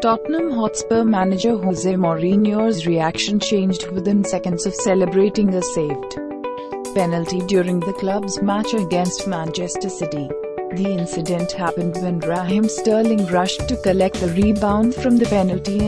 Tottenham Hotspur manager Jose Mourinho's reaction changed within seconds of celebrating a saved penalty during the club's match against Manchester City. The incident happened when Raheem Sterling rushed to collect the rebound from the penalty